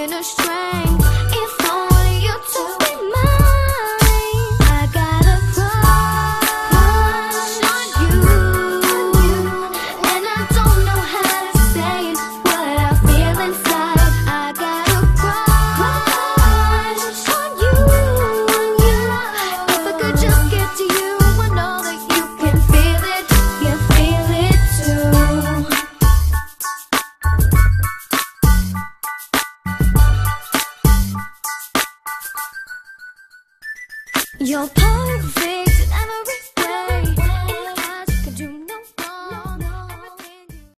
in a strain You're perfect